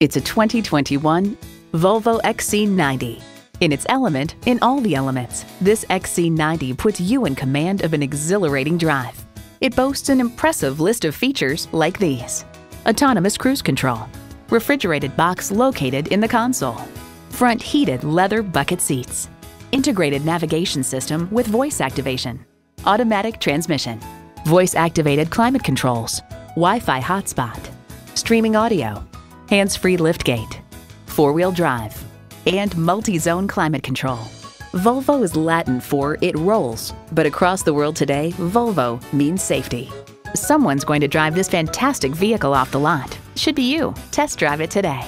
It's a 2021 Volvo XC90. In its element, in all the elements, this XC90 puts you in command of an exhilarating drive. It boasts an impressive list of features like these. Autonomous cruise control, refrigerated box located in the console, front heated leather bucket seats, integrated navigation system with voice activation, automatic transmission, voice activated climate controls, Wi-Fi hotspot, streaming audio, hands-free liftgate, four-wheel drive, and multi-zone climate control. Volvo is Latin for it rolls, but across the world today, Volvo means safety. Someone's going to drive this fantastic vehicle off the lot. Should be you. Test drive it today.